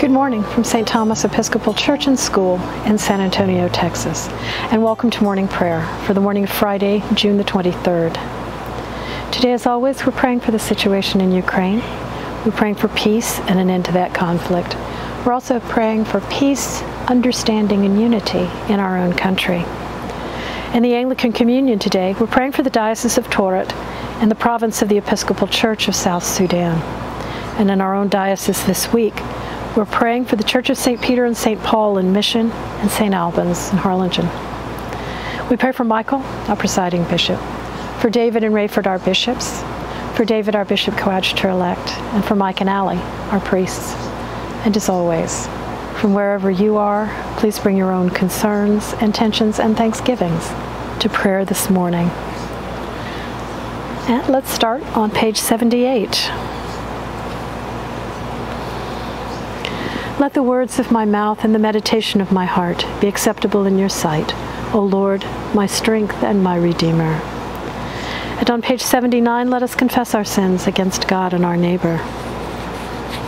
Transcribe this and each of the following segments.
Good morning from St. Thomas Episcopal Church and School in San Antonio, Texas, and welcome to morning prayer for the morning of Friday, June the 23rd. Today, as always, we're praying for the situation in Ukraine. We're praying for peace and an end to that conflict. We're also praying for peace, understanding, and unity in our own country. In the Anglican Communion today, we're praying for the Diocese of Torit and the province of the Episcopal Church of South Sudan. And in our own diocese this week, we're praying for the Church of St. Peter and St. Paul in Mission and St. Albans in Harlingen. We pray for Michael, our presiding bishop, for David and Rayford, our bishops, for David, our bishop coadjutor elect, and for Mike and Allie, our priests. And as always, from wherever you are, please bring your own concerns, intentions, and thanksgivings to prayer this morning. And let's start on page 78. Let the words of my mouth and the meditation of my heart be acceptable in your sight, O Lord, my strength and my Redeemer. And on page 79, let us confess our sins against God and our neighbor.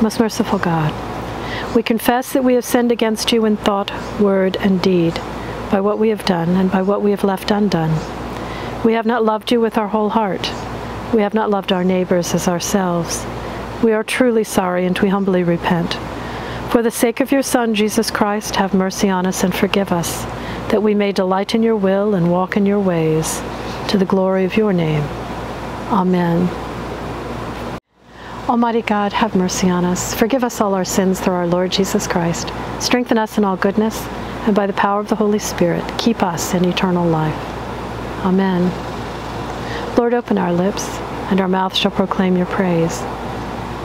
Most merciful God, we confess that we have sinned against you in thought, word, and deed, by what we have done and by what we have left undone. We have not loved you with our whole heart. We have not loved our neighbors as ourselves. We are truly sorry and we humbly repent. For the sake of your Son, Jesus Christ, have mercy on us and forgive us, that we may delight in your will and walk in your ways, to the glory of your name. Amen. Almighty God, have mercy on us. Forgive us all our sins through our Lord Jesus Christ. Strengthen us in all goodness, and by the power of the Holy Spirit, keep us in eternal life. Amen. Lord, open our lips, and our mouth shall proclaim your praise.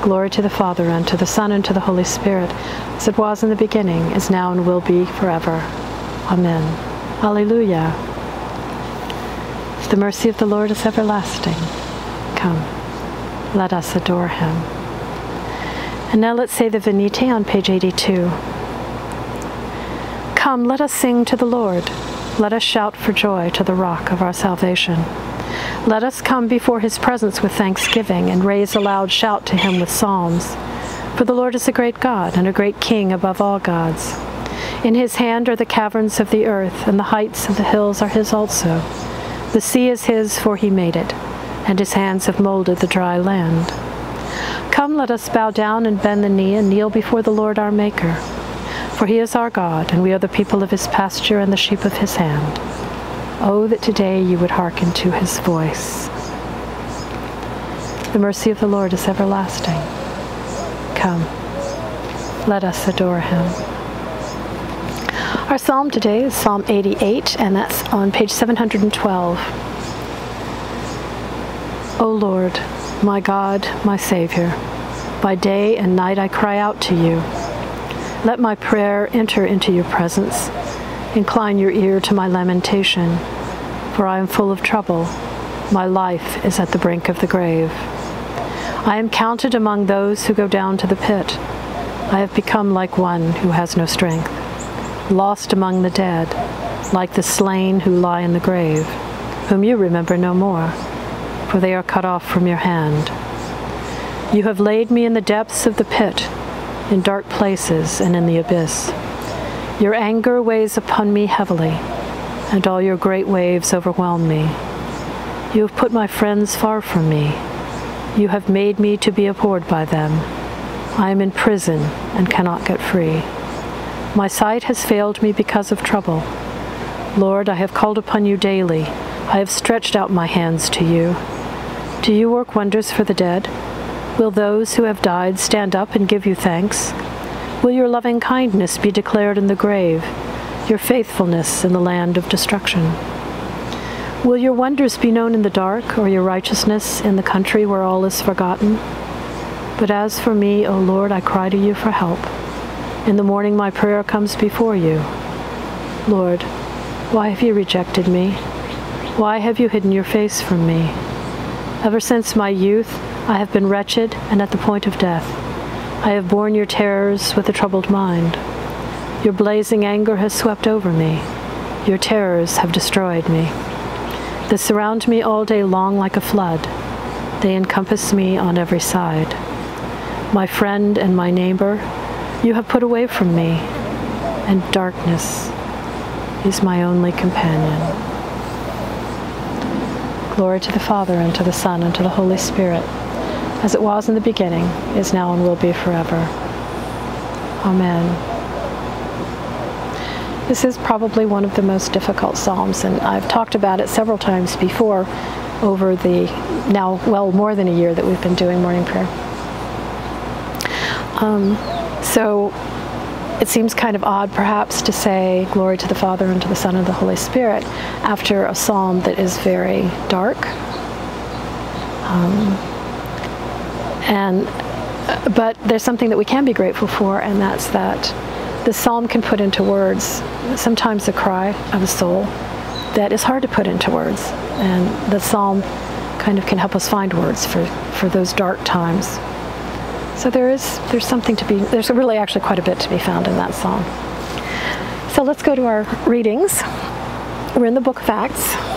Glory to the Father, and to the Son, and to the Holy Spirit, as it was in the beginning, is now, and will be forever. Amen. Alleluia. The mercy of the Lord is everlasting. Come, let us adore him. And now let's say the Venite on page 82. Come, let us sing to the Lord. Let us shout for joy to the rock of our salvation. Let us come before his presence with thanksgiving and raise a loud shout to him with psalms. For the Lord is a great God and a great King above all gods. In his hand are the caverns of the earth, and the heights of the hills are his also. The sea is his, for he made it, and his hands have molded the dry land. Come, let us bow down and bend the knee and kneel before the Lord our Maker. For he is our God, and we are the people of his pasture and the sheep of his hand. Oh, that today you would hearken to his voice. The mercy of the Lord is everlasting. Come, let us adore him. Our psalm today is Psalm 88, and that's on page 712. O Lord, my God, my Savior, by day and night I cry out to you. Let my prayer enter into your presence. Incline your ear to my lamentation, for I am full of trouble. My life is at the brink of the grave. I am counted among those who go down to the pit. I have become like one who has no strength, lost among the dead, like the slain who lie in the grave, whom you remember no more, for they are cut off from your hand. You have laid me in the depths of the pit, in dark places and in the abyss. Your anger weighs upon me heavily, and all your great waves overwhelm me. You have put my friends far from me. You have made me to be abhorred by them. I am in prison and cannot get free. My sight has failed me because of trouble. Lord, I have called upon you daily. I have stretched out my hands to you. Do you work wonders for the dead? Will those who have died stand up and give you thanks? Will your loving kindness be declared in the grave, your faithfulness in the land of destruction? Will your wonders be known in the dark, or your righteousness in the country where all is forgotten? But as for me, O Lord, I cry to you for help. In the morning my prayer comes before you. Lord, why have you rejected me? Why have you hidden your face from me? Ever since my youth, I have been wretched and at the point of death. I have borne your terrors with a troubled mind. Your blazing anger has swept over me. Your terrors have destroyed me. They surround me all day long like a flood. They encompass me on every side. My friend and my neighbor, you have put away from me, and darkness is my only companion. Glory to the Father, and to the Son, and to the Holy Spirit, as it was in the beginning, is now, and will be forever. Amen. This is probably one of the most difficult Psalms, and I've talked about it several times before over the now, well, more than a year that we've been doing morning prayer. Um, so it seems kind of odd, perhaps, to say glory to the Father and to the Son and the Holy Spirit after a psalm that is very dark. Um, and but there's something that we can be grateful for, and that's that the psalm can put into words sometimes a cry of a soul that is hard to put into words, and the psalm kind of can help us find words for, for those dark times. So there is there's something to be there's really actually quite a bit to be found in that psalm. So let's go to our readings. We're in the book of Acts.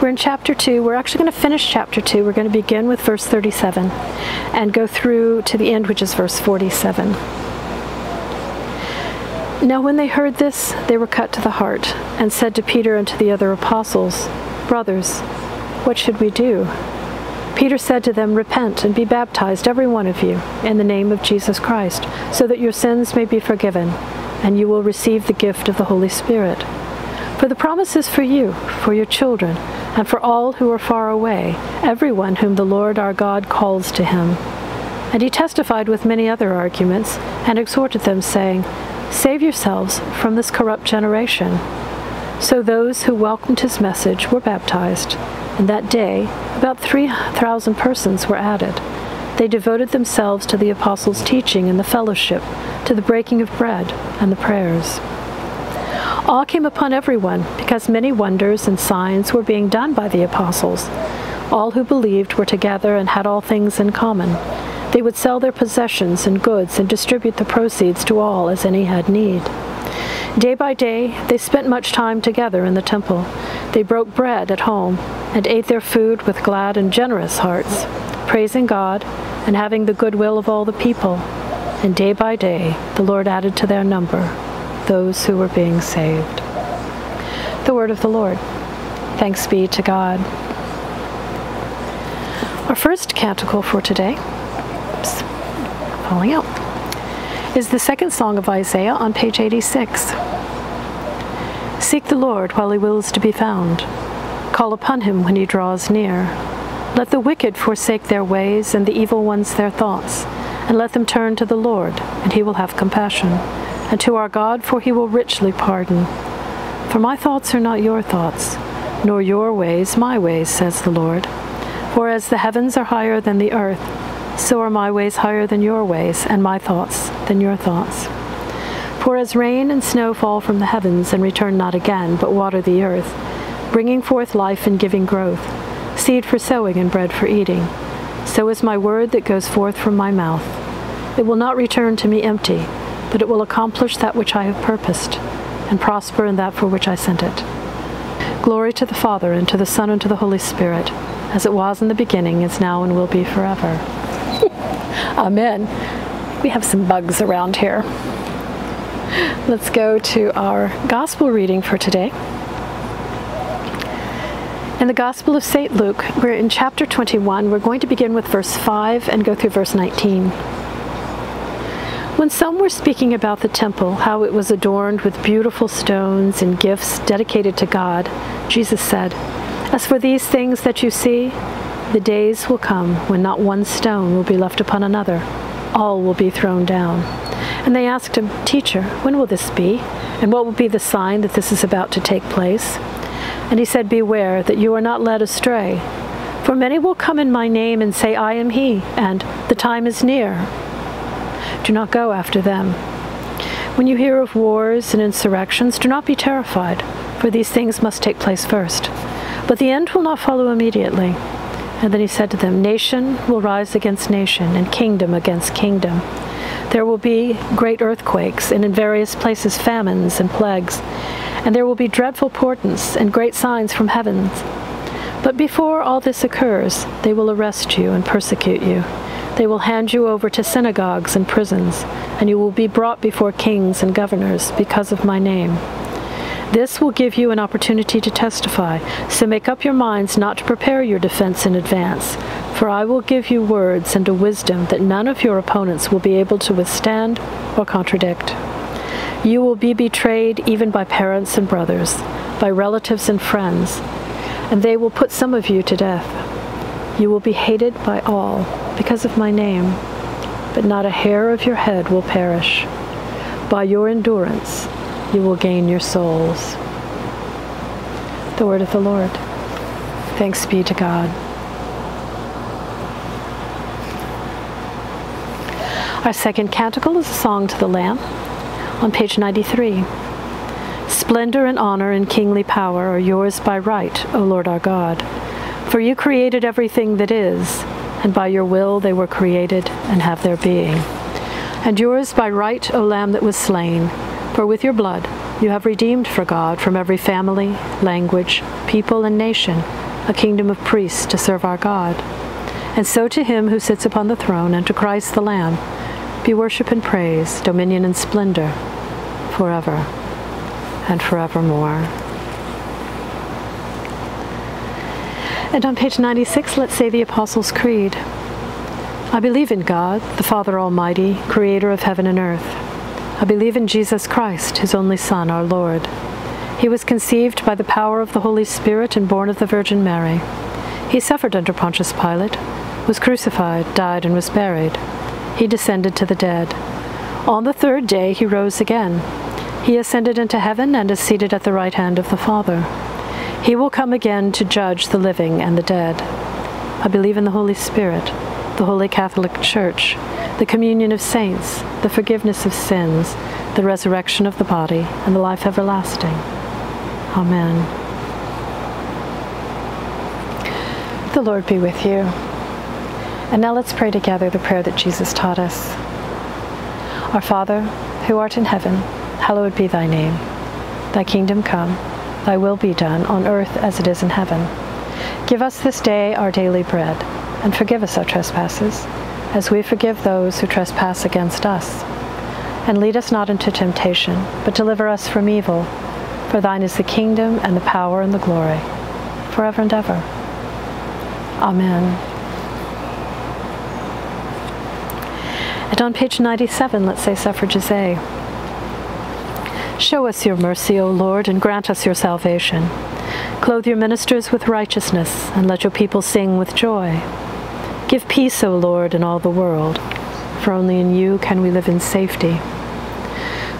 We're in chapter 2. We're actually going to finish chapter 2. We're going to begin with verse 37 and go through to the end, which is verse 47. Now, when they heard this, they were cut to the heart and said to Peter and to the other apostles, Brothers, what should we do? Peter said to them, Repent and be baptized, every one of you, in the name of Jesus Christ, so that your sins may be forgiven, and you will receive the gift of the Holy Spirit. For the promise is for you, for your children, and for all who are far away, everyone whom the Lord our God calls to him. And he testified with many other arguments, and exhorted them, saying, Save yourselves from this corrupt generation. So those who welcomed his message were baptized, and that day about 3,000 persons were added. They devoted themselves to the apostles' teaching and the fellowship, to the breaking of bread and the prayers. All came upon everyone, because many wonders and signs were being done by the apostles. All who believed were together and had all things in common they would sell their possessions and goods and distribute the proceeds to all as any had need. Day by day, they spent much time together in the temple. They broke bread at home and ate their food with glad and generous hearts, praising God and having the goodwill of all the people. And day by day, the Lord added to their number those who were being saved. The word of the Lord. Thanks be to God. Our first canticle for today oops, falling out, is the second song of Isaiah on page 86. Seek the Lord while he wills to be found. Call upon him when he draws near. Let the wicked forsake their ways and the evil ones their thoughts, and let them turn to the Lord, and he will have compassion, and to our God, for he will richly pardon. For my thoughts are not your thoughts, nor your ways my ways, says the Lord. For as the heavens are higher than the earth, so are my ways higher than your ways, and my thoughts than your thoughts. For as rain and snow fall from the heavens and return not again, but water the earth, bringing forth life and giving growth, seed for sowing and bread for eating, so is my word that goes forth from my mouth. It will not return to me empty, but it will accomplish that which I have purposed, and prosper in that for which I sent it. Glory to the Father, and to the Son, and to the Holy Spirit, as it was in the beginning, is now, and will be forever. Amen. We have some bugs around here. Let's go to our gospel reading for today. In the Gospel of St. Luke, we're in chapter 21. We're going to begin with verse 5 and go through verse 19. When some were speaking about the temple, how it was adorned with beautiful stones and gifts dedicated to God, Jesus said, As for these things that you see, the days will come when not one stone will be left upon another, all will be thrown down. And they asked him, Teacher, when will this be? And what will be the sign that this is about to take place? And he said, Beware that you are not led astray. For many will come in my name and say, I am he, and the time is near. Do not go after them. When you hear of wars and insurrections, do not be terrified, for these things must take place first. But the end will not follow immediately. And then he said to them, Nation will rise against nation, and kingdom against kingdom. There will be great earthquakes, and in various places famines and plagues, and there will be dreadful portents and great signs from heavens. But before all this occurs, they will arrest you and persecute you, They will hand you over to synagogues and prisons, and you will be brought before kings and governors because of my name. This will give you an opportunity to testify, so make up your minds not to prepare your defense in advance, for I will give you words and a wisdom that none of your opponents will be able to withstand or contradict. You will be betrayed even by parents and brothers, by relatives and friends, and they will put some of you to death. You will be hated by all because of my name, but not a hair of your head will perish. By your endurance, you will gain your souls. The word of the Lord. Thanks be to God. Our second canticle is a song to the Lamb on page 93. Splendor and honor and kingly power are yours by right, O Lord our God. For you created everything that is, and by your will they were created and have their being. And yours by right, O Lamb that was slain, for with your blood you have redeemed for God from every family, language, people, and nation a kingdom of priests to serve our God. And so to him who sits upon the throne and to Christ the Lamb be worship and praise, dominion and splendor, forever and forevermore. And on page 96, let's say the Apostles' Creed. I believe in God, the Father Almighty, creator of heaven and earth. I believe in Jesus Christ, his only Son, our Lord. He was conceived by the power of the Holy Spirit and born of the Virgin Mary. He suffered under Pontius Pilate, was crucified, died, and was buried. He descended to the dead. On the third day he rose again. He ascended into heaven and is seated at the right hand of the Father. He will come again to judge the living and the dead. I believe in the Holy Spirit, the Holy Catholic Church, the communion of saints, the forgiveness of sins, the resurrection of the body, and the life everlasting. Amen. The Lord be with you. And now let's pray together the prayer that Jesus taught us. Our Father, who art in heaven, hallowed be thy name. Thy kingdom come Thy will be done on earth as it is in heaven. Give us this day our daily bread, and forgive us our trespasses, as we forgive those who trespass against us. And lead us not into temptation, but deliver us from evil. For thine is the kingdom, and the power, and the glory, forever and ever. Amen. And on page 97, let's say Suffrages A. Show us your mercy, O Lord, and grant us your salvation. Clothe your ministers with righteousness, and let your people sing with joy. Give peace, O Lord, in all the world, for only in you can we live in safety.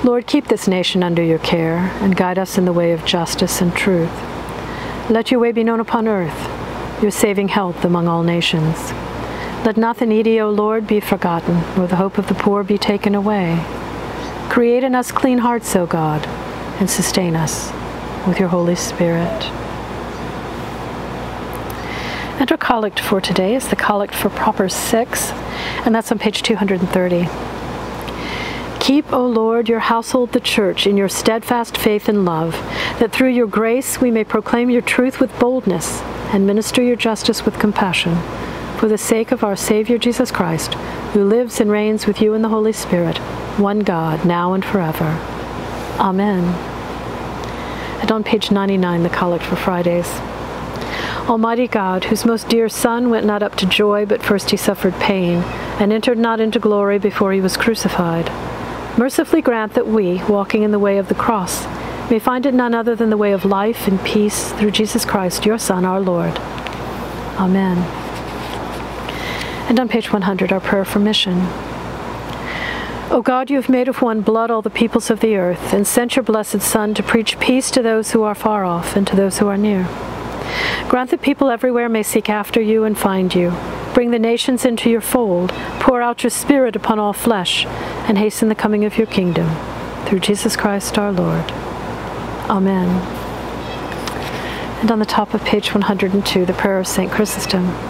Lord, keep this nation under your care, and guide us in the way of justice and truth. Let your way be known upon earth, your saving health among all nations. Let not the needy, O Lord, be forgotten, nor the hope of the poor be taken away. Create in us clean hearts, O God, and sustain us with your Holy Spirit. And our collect for today is the collect for Proper 6, and that's on page 230. Keep, O Lord, your household, the church, in your steadfast faith and love, that through your grace we may proclaim your truth with boldness and minister your justice with compassion, for the sake of our Savior Jesus Christ, who lives and reigns with you in the Holy Spirit, one God, now and forever. Amen. And on page 99, the Collect for Fridays. Almighty God, whose most dear Son went not up to joy, but first he suffered pain, and entered not into glory before he was crucified, mercifully grant that we, walking in the way of the cross, may find it none other than the way of life and peace through Jesus Christ, your Son, our Lord. Amen. And on page 100, our prayer for mission. O God, you have made of one blood all the peoples of the earth, and sent your blessed Son to preach peace to those who are far off and to those who are near. Grant that people everywhere may seek after you and find you. Bring the nations into your fold, pour out your Spirit upon all flesh, and hasten the coming of your kingdom. Through Jesus Christ our Lord. Amen. And on the top of page 102, the prayer of St. Chrysostom.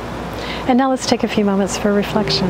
And now let's take a few moments for reflection.